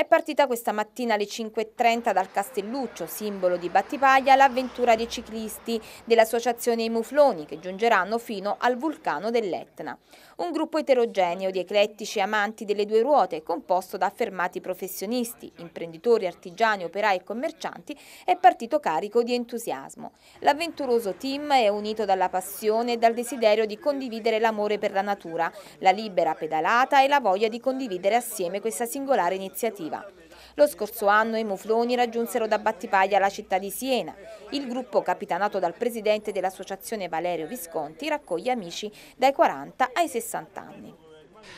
È partita questa mattina alle 5.30 dal Castelluccio, simbolo di Battipaglia, l'avventura dei ciclisti dell'associazione I Mufloni che giungeranno fino al vulcano dell'Etna. Un gruppo eterogeneo di eclettici amanti delle due ruote, composto da affermati professionisti, imprenditori, artigiani, operai e commercianti, è partito carico di entusiasmo. L'avventuroso team è unito dalla passione e dal desiderio di condividere l'amore per la natura, la libera pedalata e la voglia di condividere assieme questa singolare iniziativa sportiva. Lo scorso anno i Mufloni raggiunsero da Battipaglia la città di Siena. Il gruppo, capitanato dal presidente dell'associazione Valerio Visconti, raccoglie amici dai 40 ai 60 anni.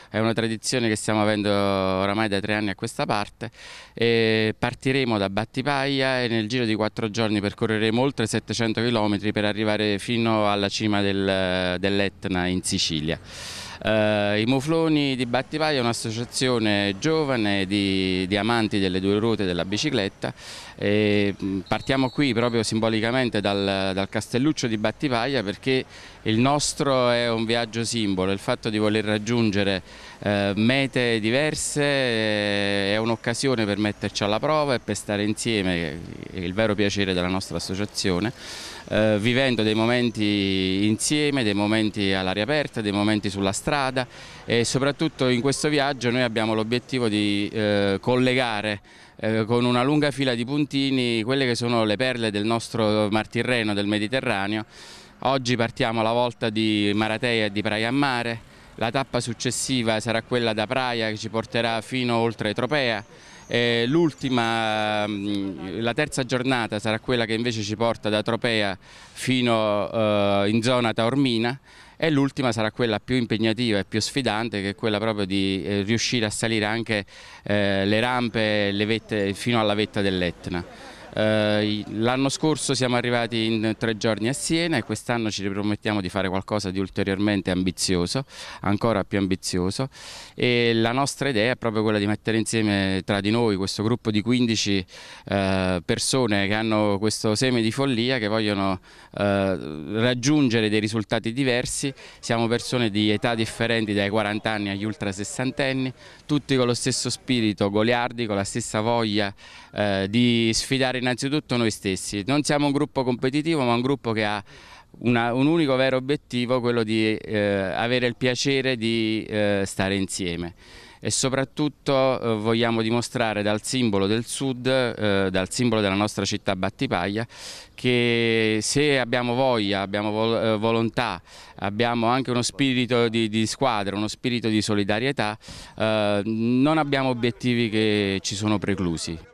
È una tradizione che stiamo avendo oramai da tre anni a questa parte e partiremo da Battipaglia e nel giro di quattro giorni percorreremo oltre 700 km per arrivare fino alla cima del, dell'Etna in Sicilia. Uh, I Mufloni di Battipaglia è un'associazione giovane di, di, amanti delle due ruote della bicicletta. E partiamo qui proprio simbolicamente dal, dal, Castelluccio di Battipaglia perché il nostro è un viaggio simbolo, il fatto di voler raggiungere uh, mete diverse eh, è un'occasione per metterci alla prova e per stare insieme, è il vero piacere della nostra associazione eh, vivendo dei momenti insieme, dei momenti all'aria aperta, dei momenti sulla strada e soprattutto in questo viaggio noi abbiamo l'obiettivo di eh, collegare eh, con una lunga fila di puntini quelle che sono le perle del nostro Mar Tirreno, del Mediterraneo. Oggi partiamo alla volta di Maratea e di Praia a Mare, la tappa successiva sarà quella da Praia che ci porterà fino oltre Tropea. L'ultima, mm, la terza giornata sarà quella che invece ci porta da Tropea fino eh, in zona Taormina. E l'ultima sarà quella più impegnativa e più sfidante che è quella proprio di eh, riuscire a salire anche eh, le rampe le vette, fino alla vetta dell'Etna. Eh, l'anno scorso siamo arrivati in tre giorni a Siena e quest'anno ci ripromettiamo di fare qualcosa di ulteriormente ambizioso, ancora più ambizioso. E la nostra idea è proprio quella di mettere insieme tra di noi questo gruppo di 15 eh, persone che hanno questo seme di follia, che vogliono eh, raggiungere dei risultati diversi, siamo persone di età differenti dai 40 anni agli ultra sessantenni, tutti con lo stesso spirito goliardi, con la stessa voglia eh, di sfidare innanzitutto noi stessi. Non siamo un gruppo competitivo ma un gruppo che ha una, un unico vero obiettivo, quello di eh, avere il piacere di eh, stare insieme e soprattutto eh, vogliamo dimostrare dal simbolo del sud, eh, dal simbolo della nostra città Battipaglia, che se abbiamo voglia, abbiamo vol eh, volontà, abbiamo anche uno spirito di, di squadra, uno spirito di solidarietà, eh, non abbiamo obiettivi che ci sono preclusi.